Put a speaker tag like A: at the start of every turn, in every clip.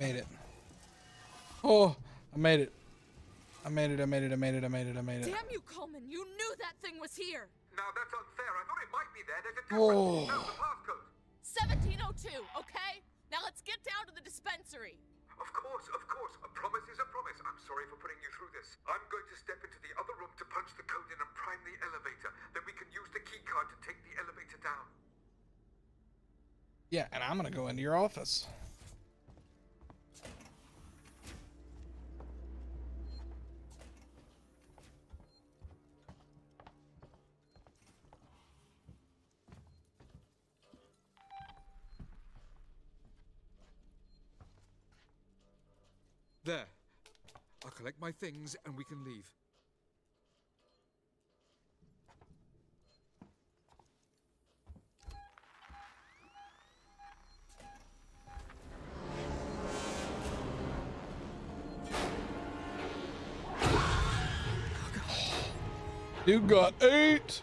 A: Made it. Oh, I made it. I made it, I made it, I made it, I made it, I made it.
B: Damn you, Coleman! You knew that thing was here!
C: Now that's unfair. I thought it might be there. There's a
A: Oh.
C: difference. Now the passcode.
B: 1702, okay? Now let's get down to the dispensary.
C: Of course, of course. A promise is a promise. I'm sorry for putting you through this. I'm going to step into the other room to punch the code in and prime the elevator. Then we can use the key card to take the elevator down.
A: Yeah, and I'm gonna go into your office.
D: There. I'll collect my things and we can leave.
A: You got eight.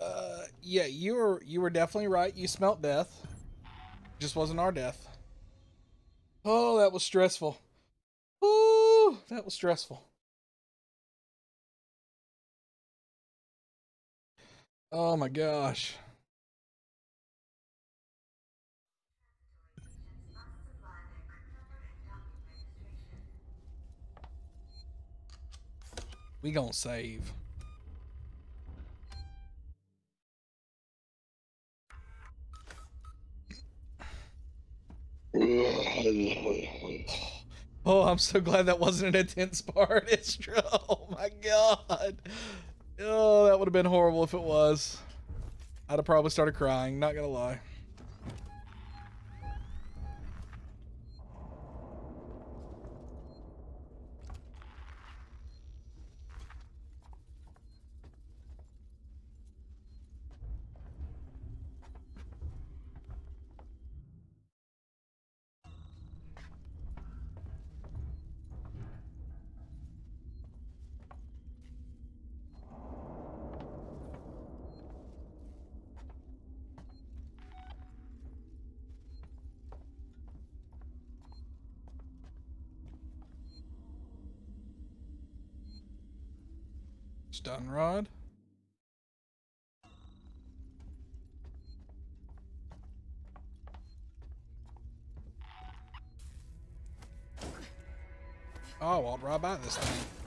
A: Uh, yeah, you were you were definitely right. You smelt death. Just wasn't our death. Oh, that was stressful. Ooh, that was stressful. Oh my gosh. We gonna save. Oh, I'm so glad that wasn't an intense part. It's true. Oh my god. Oh, that would have been horrible if it was. I'd have probably started crying, not gonna lie. Stun rod. Oh, I'll right by this thing.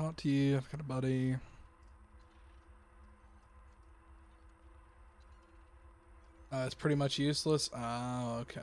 A: Talk to you. I've got a buddy. Uh, it's pretty much useless. Oh, okay.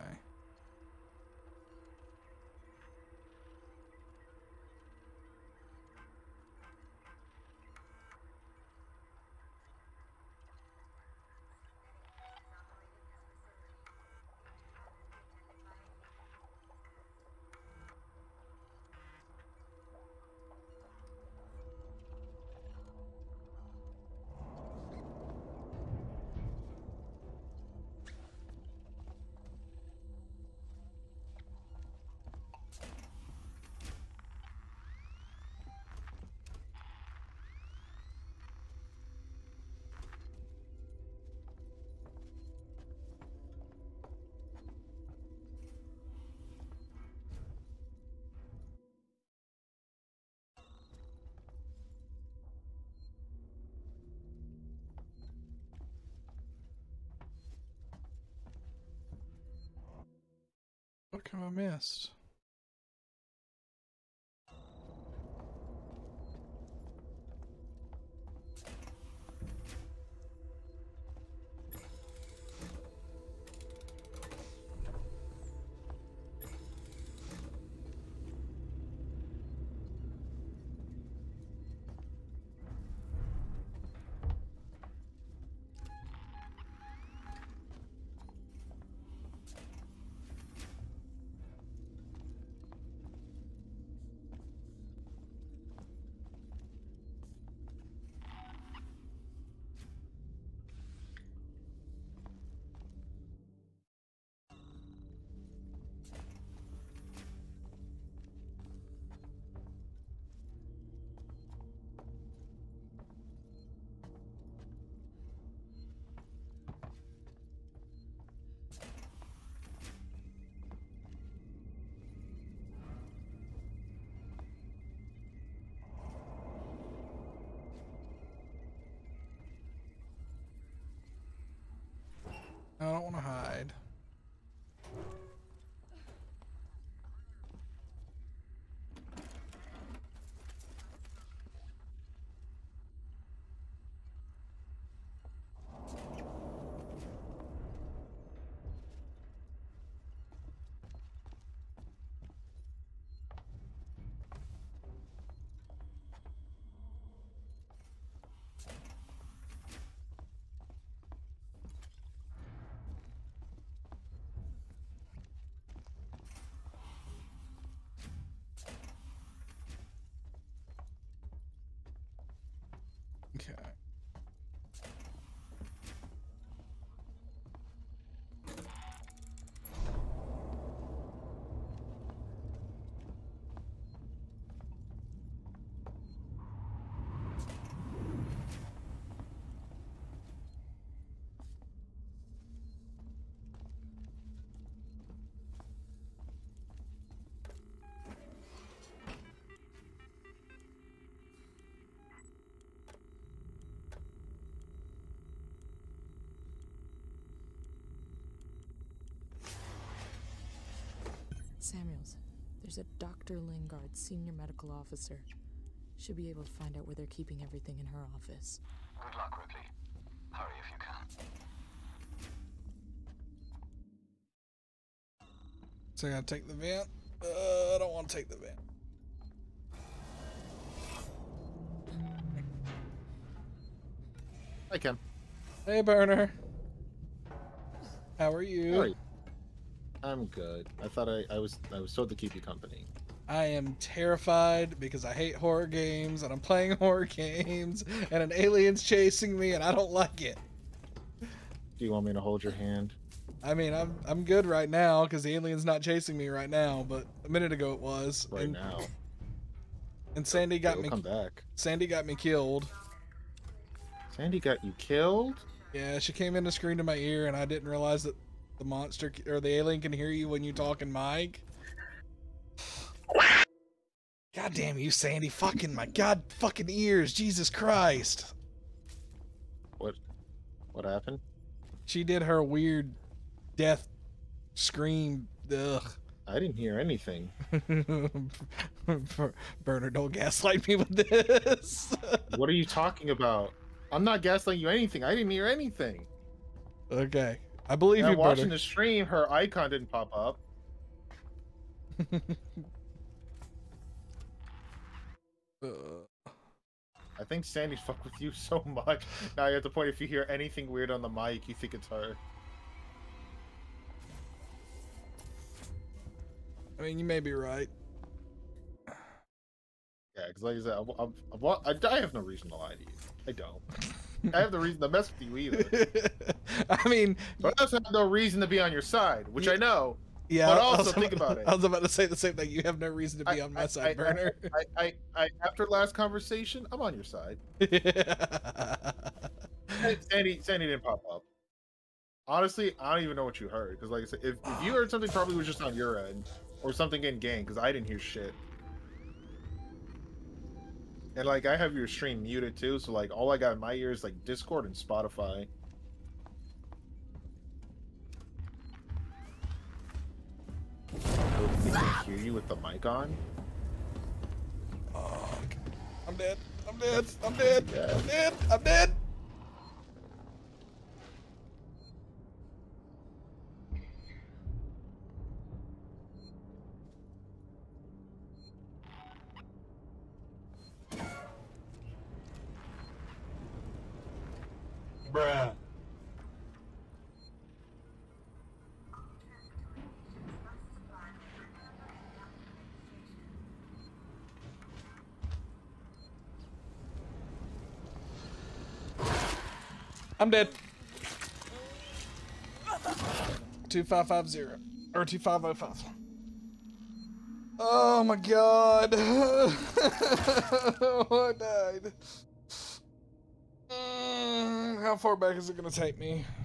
A: Fuck have I missed? Okay.
E: Samuels, there's a Dr. Lingard, senior medical officer. Should be able to find out where they're keeping everything in her office.
F: Good luck, Ripley. Hurry if you can.
A: So I gotta take the vent. Uh, I don't want to take the vent.
G: I can.
A: Hey, Burner. How are you?
G: How are you? I'm good. I thought I, I was I was told to keep you company.
A: I am terrified because I hate horror games and I'm playing horror games and an alien's chasing me and I don't like it.
G: Do you want me to hold your hand?
A: I mean, I'm I'm good right now because the alien's not chasing me right now, but a minute ago it was.
G: Right
A: and,
G: now.
A: And Sandy got
G: It'll
A: me.
G: come back.
A: Sandy got me killed.
G: Sandy got you killed?
A: Yeah, she came in and screamed in my ear, and I didn't realize that the monster or the alien can hear you when you talk in mic. God damn you, Sandy! Fucking my god, fucking ears! Jesus Christ!
G: What what happened?
A: She did her weird death scream. Ugh.
G: I didn't hear anything.
A: Burner, don't gaslight me with this.
G: What are you talking about? I'm not gaslighting you anything. I didn't hear anything.
A: okay, I believe
G: And
A: you,
G: watching the stream, her icon didn't pop up.
A: Uh,
G: I think Sandy's fucked with you so much. Now you're at the point if you hear anything weird on the mic, you think it's her.
A: I mean, you may be right.
G: Yeah, because like I said, I'm, wa- I, I have no reason to lie to you. I don't. I have no reason to mess with you either.
A: I mean,
G: But I also have no reason to be on your side, which I know.
A: yeah.
G: But also think
A: about-
G: about it.
A: I was about to say the same thing. You have no reason to be
G: I-
A: on my
G: I-
A: side,
G: I-
A: Burner.
G: I, I, after last conversation, I'm on your side. Sandy, Sandy didn't pop up. Honestly, I don't even know what you heard. Because, like I said, if, if you heard something, probably was just on your end or something in game. Because I didn't hear shit. And like, I have your stream muted too. So like, all I got in my ear is like Discord and Spotify. I can hear you with the mic on.
A: Oh. I'm dead. I'm dead. I'm dead.
G: Yeah.
A: I'm dead. I'm dead. I'm dead. 2550 or 2505. Oh my god. I died. Mm, how far back is it going to take me?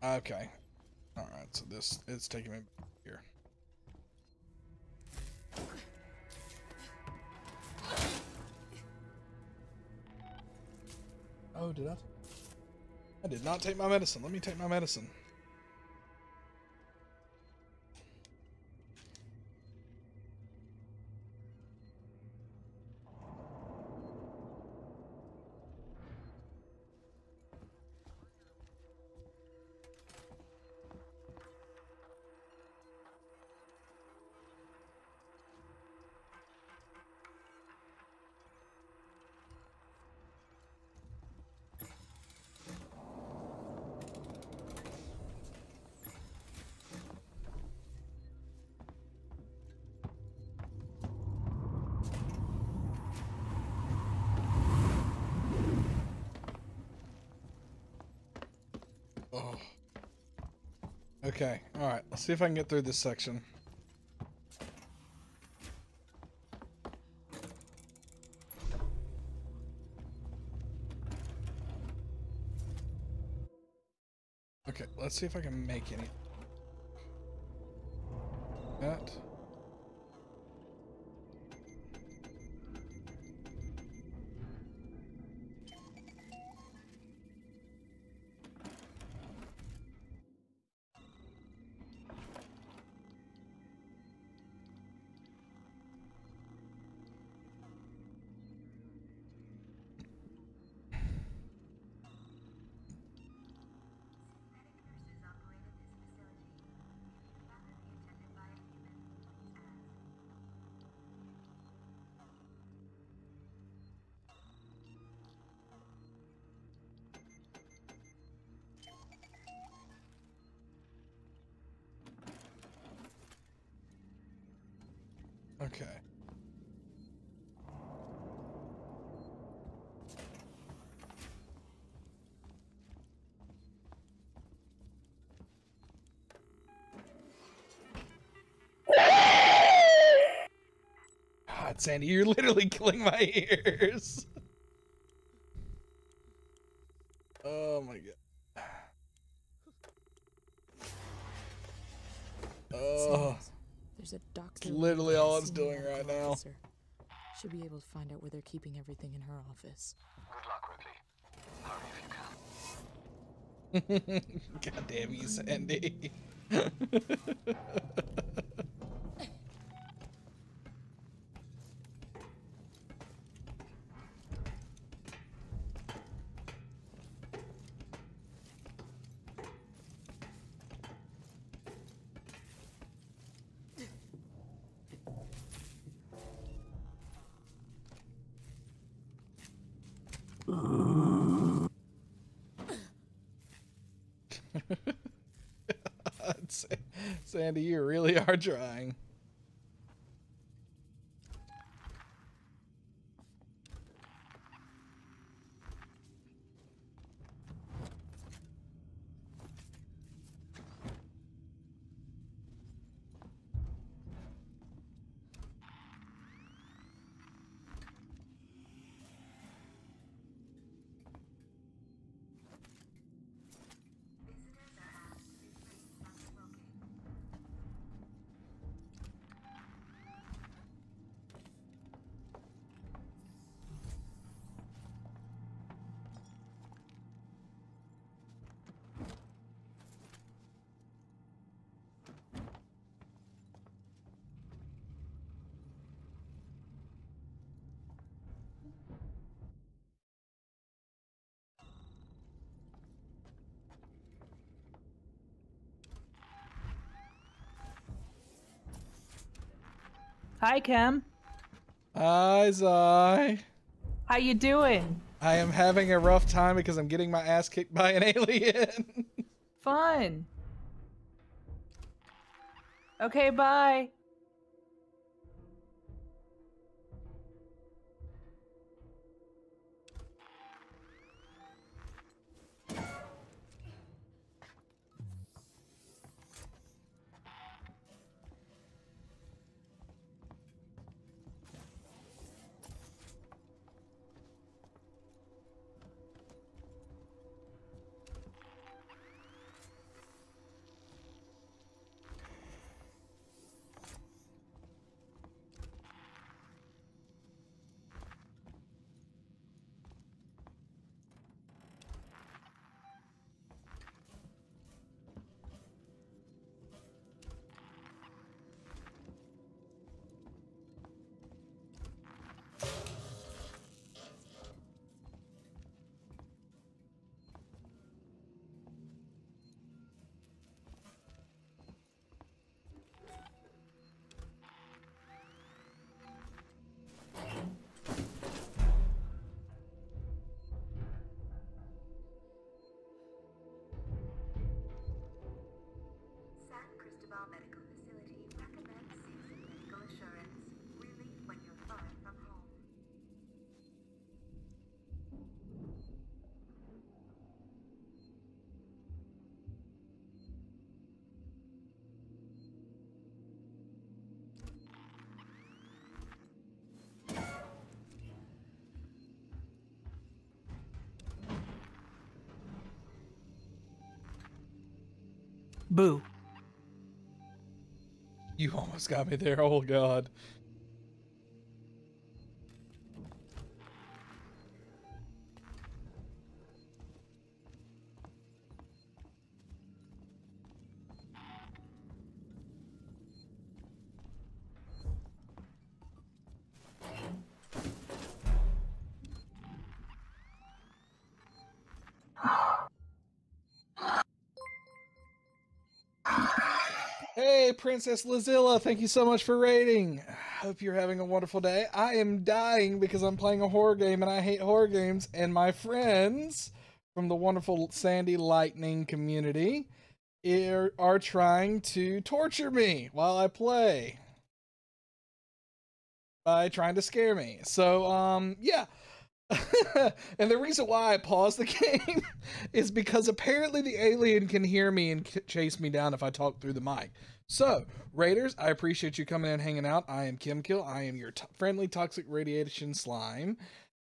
A: Okay. So this it's taking me here. Oh, did I? I did not take my medicine. Let me take my medicine. Okay, alright. Let's see if I can get through this section. Okay, let's see if I can make any. Okay. God, Sandy, you're literally killing my ears. oh my god. Oh.
E: Samuels, There's a doctor.
A: literally
E: Lingard,
A: all it's
E: senior
A: doing right
E: medical
A: now.
E: Officer. Should be able to find out where they're keeping everything in her office.
F: Good luck, Ripley. Hurry if you can.
A: God damn you, Sandy. Sandy, you really are trying.
H: Hi, Kim.
A: Hi, Zai.
H: How you doing?
A: I am having a rough time because I'm getting my ass kicked by an alien.
H: Fun. Okay, bye. Boo.
A: you almost got me there. Oh god. Hey, Princess Lazilla, thank you so much for raiding. Hope you're having a wonderful day. I am dying because I'm playing a horror game and I hate horror games, and my friends from the wonderful Sandy Lightning community are, trying to torture me while I play by trying to scare me. So, um, yeah. and the reason why I paused the game is because apparently the alien can hear me and chase me down if I talk through the mic. So, Raiders, I appreciate you coming in and hanging out. I am Chem Kill. I am your t- friendly toxic radiation slime.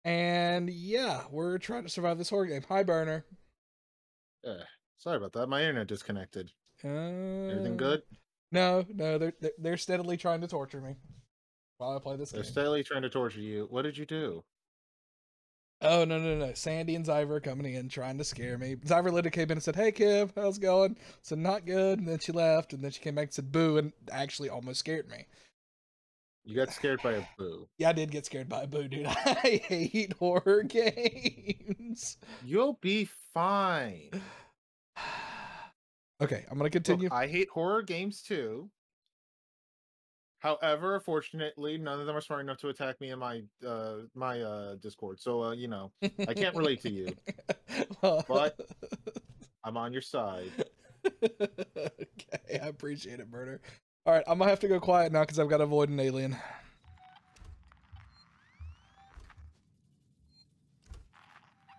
A: And yeah, we're trying to survive this horror game. Hi, Burner.
G: Yeah. Sorry about that. My internet disconnected.
A: Uh,
G: Everything good?
A: No, no, they're they're- they're steadily trying to torture me while I play this game.
G: They're steadily trying to torture you. What did you do?
A: Oh no no no! Sandy and Zyver coming in trying to scare me. Zyver literally came in and said, "Hey Kim, how's it going?" I said, "Not good," and then she left, and then she came back and said, "Boo," and actually almost scared me.
G: You got scared by a boo.
A: Yeah, I did get scared by a boo, dude. I hate horror games.
G: You'll be fine.
A: Okay, I'm gonna
G: Look,
A: continue.
G: I hate horror games too. However, fortunately, none of them are smart enough to attack me in my uh my uh Discord. So uh, you know, I can't relate to you. but- I'm on your side.
A: okay, I appreciate it, Murder. All right, I'm gonna have to go quiet now because I've got to avoid an alien.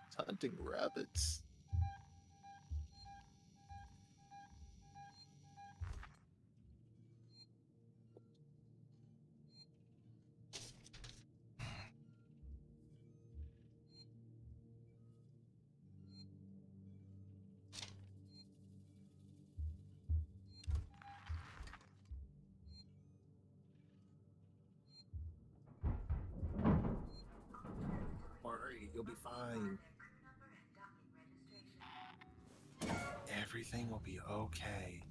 G: It's Hunting rabbits. Fine. Everything will be okay.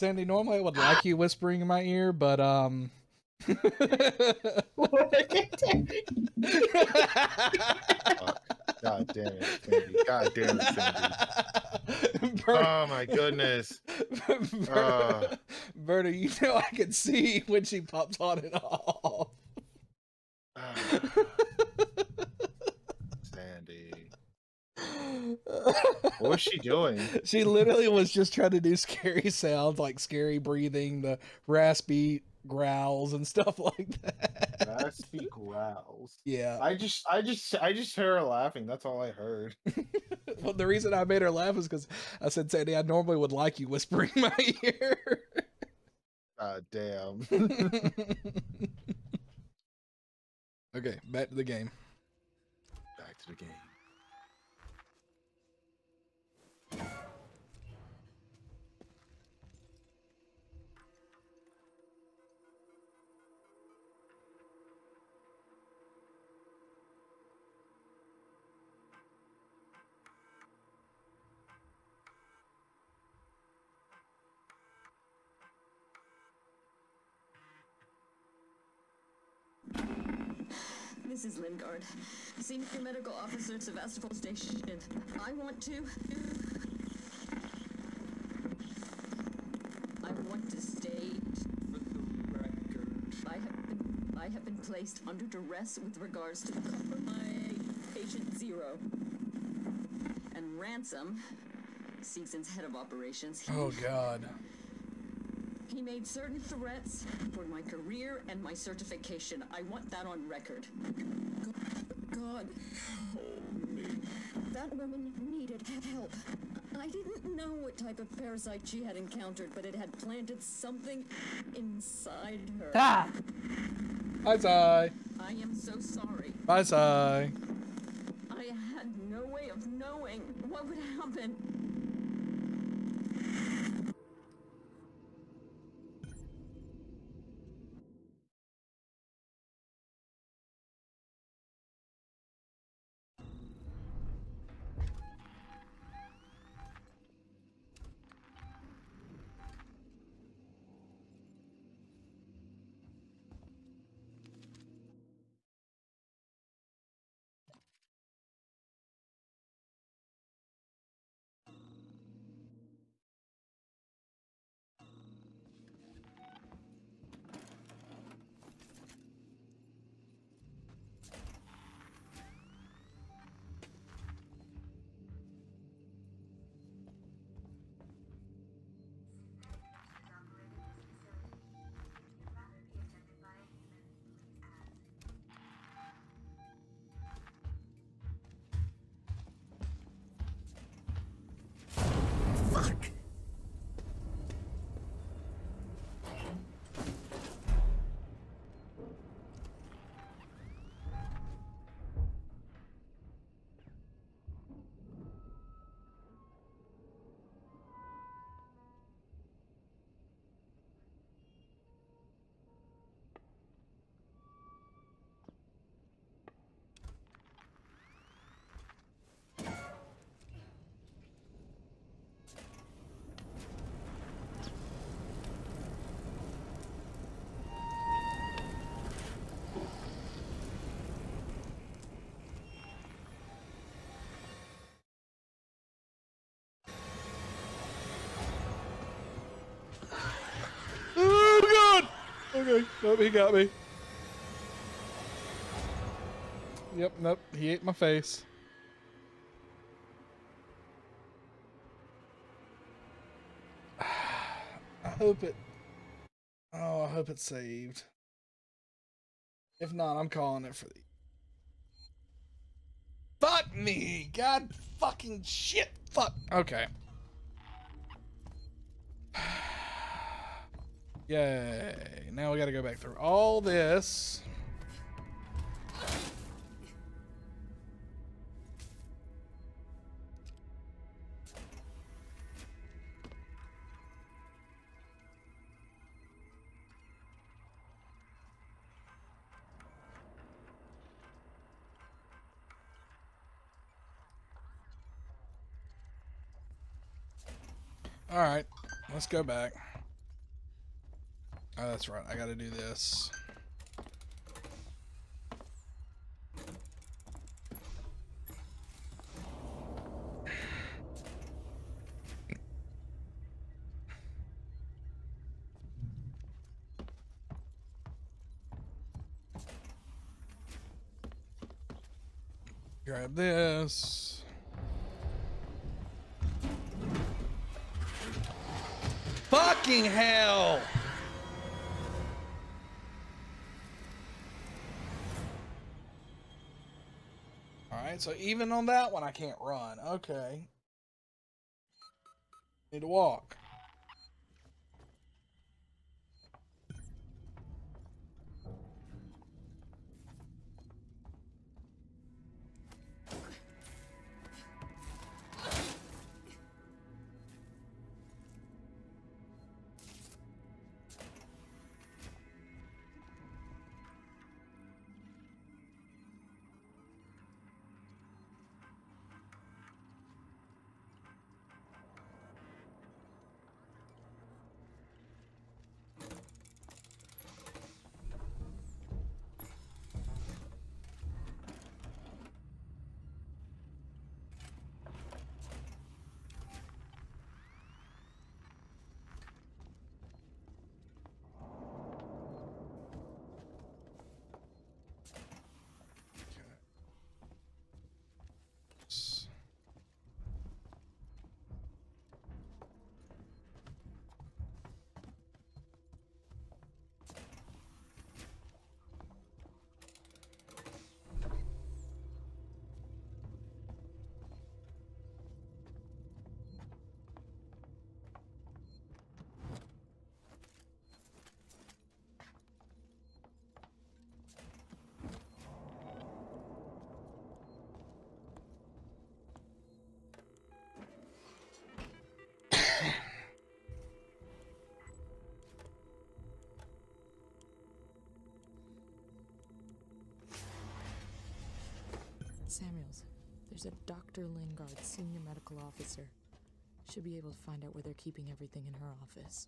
A: Sandy, normally I would like you whispering in my ear, but um.
G: God damn it, Sandy. God damn it, Sandy. Oh my goodness. Uh.
A: Berta, you know I can see when she pops on and off.
G: Sandy. What was she doing?
A: She literally was just trying to do scary sounds like scary breathing, the raspy growls and stuff like that.
G: Raspy growls.
A: Yeah.
G: I just, I just, I just heard her laughing. That's all I heard.
A: well, the reason I made her laugh is because I said, Sandy, I normally would like you whispering in my ear.
G: God damn.
A: okay, back to the game.
G: Back to the game.
I: This is Lingard, Senior Medical Officer at Sevastopol Station. I want to. I want to state. I have been, I have been placed under duress with regards to the my patient zero. And Ransom, Seegson's head of operations. he-
A: Oh, God.
I: he made certain threats for my career and my certification. I want that on record. God. That woman needed help. I didn't know what type of parasite she had encountered, but it had planted something inside her.
H: Ah!
A: Bye, Sai.
I: I am so sorry.
A: Bye, Sai. Okay. Nope, he got me. Yep, nope. He ate my face. I hope it. Oh, I hope it's saved. If not, I'm calling it for the. Fuck me! God fucking shit! Fuck! Okay. Yay. Now we gotta go back through all this. All right, let's go back. Oh, that's right. I gotta do this. Grab this. Fucking hell! So even on that one, I can't run. Okay. Need to walk.
E: Samuels, there's a Dr. Lingard, senior medical officer. Should be able to find out where they're keeping everything in her office.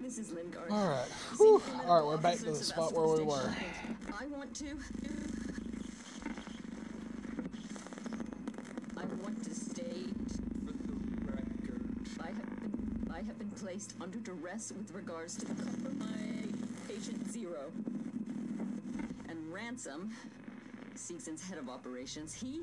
I: This is Lingard.
A: All right.
I: Senior
A: Whew.
I: medical
A: All right, we're back to the spot where we were.
I: I want to. I want to state. For the record. I have been. I have been placed under duress with regards to the compromise patient zero. And Ransom, Seegson's head of operations, he.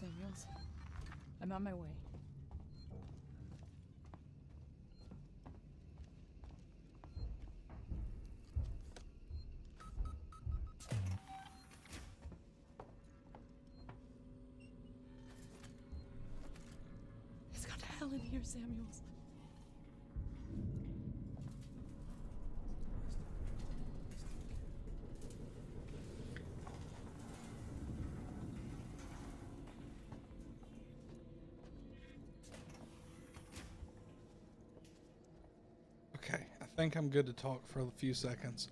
E: Samuels. I'm on my way. It's got hell in here, Samuels.
A: Okay, I think I'm good to talk for a few seconds.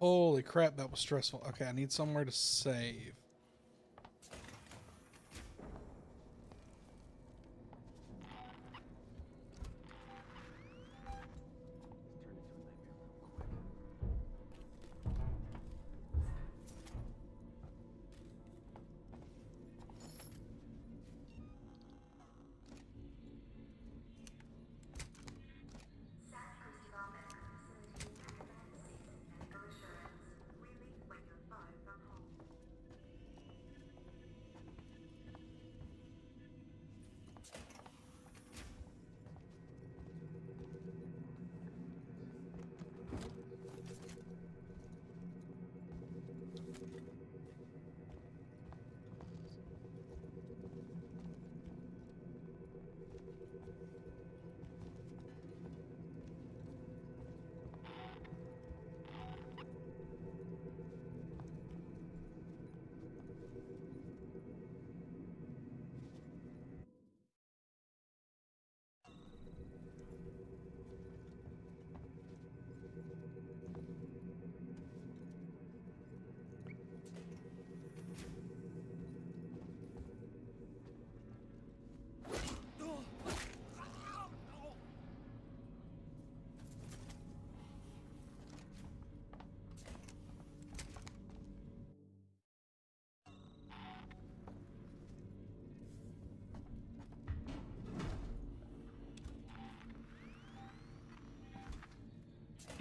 A: Holy crap, that was stressful. Okay, I need somewhere to save.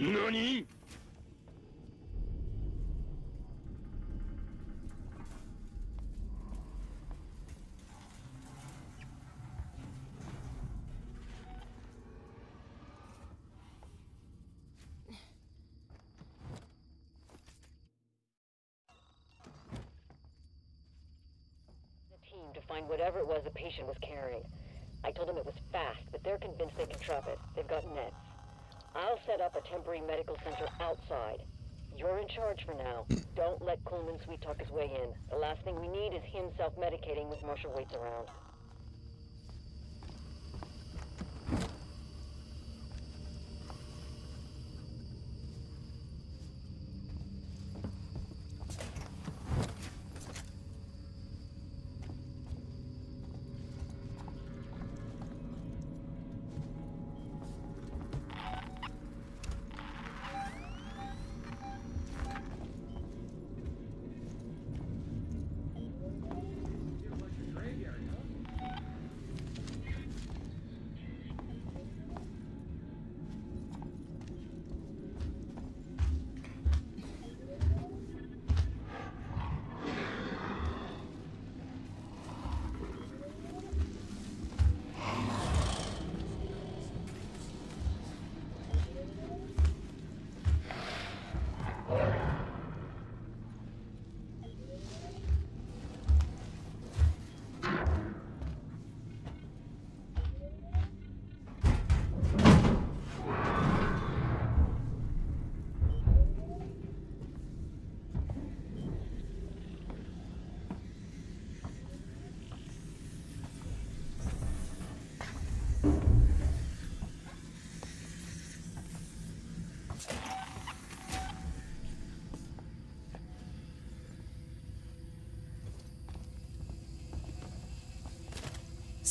J: The team to find whatever it was the patient was carrying. I told them it was fast, but they're convinced they can trap it. They've got nets. I'll set up a temporary medical center outside. You're in charge for now. Hmm. Don't let Coleman sweet talk his way in. The last thing we need is him self-medicating with Marshal Waits around.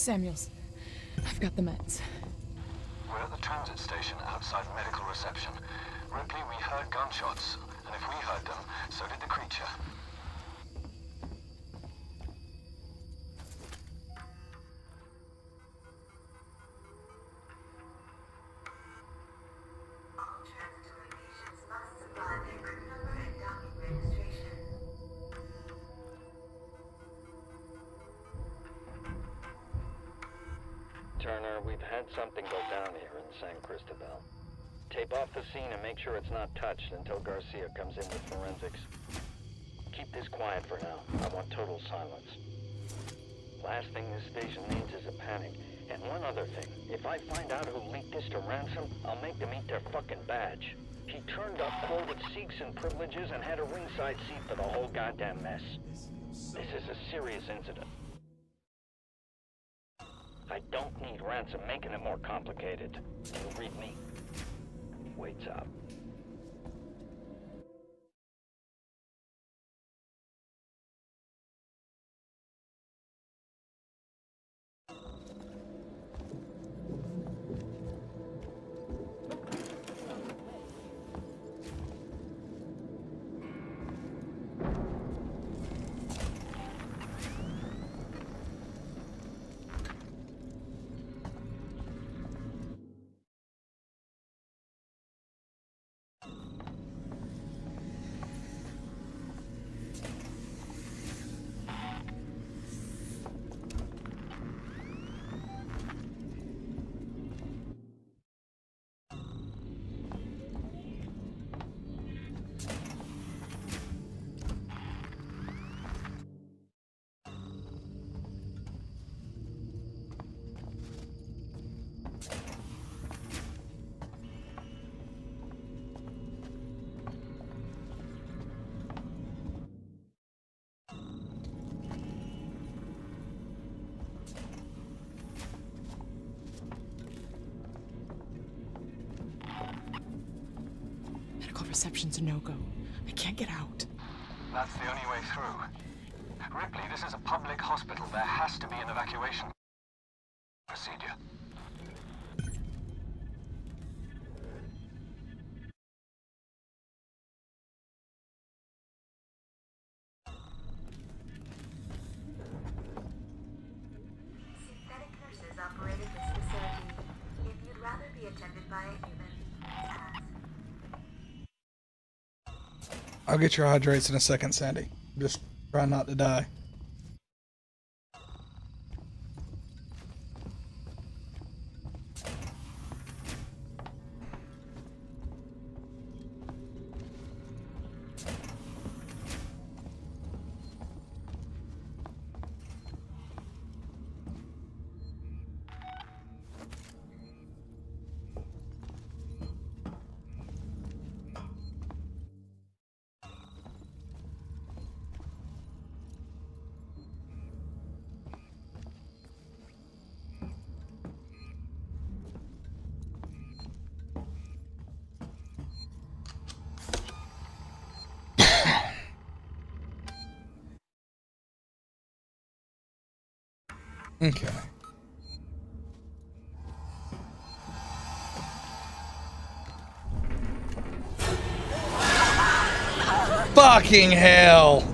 E: Samuels, I've got the meds.
F: We're at the transit station outside medical reception. Ripley, we heard gunshots, and if we heard them, so did the creature.
K: Had something go down here in San Cristobal. Tape off the scene and make sure it's not touched until Garcia comes in with forensics. Keep this quiet for now. I want total silence. Last thing this station needs is a panic. And one other thing. If I find out who leaked this to Ransom, I'll make them eat their fucking badge. He turned up quoted Seegson privileges and had a ringside seat for the whole goddamn mess. This is a serious incident. I don't need Ransom making it more complicated. You read me? Wait up.
E: Reception's a no-go. I can't get out.
F: That's the only way through. Ripley, this is a public hospital. There has to be an evacuation procedure.
A: I'll get your hydrates in a second, Sandy. Just try not to die. Fucking hell.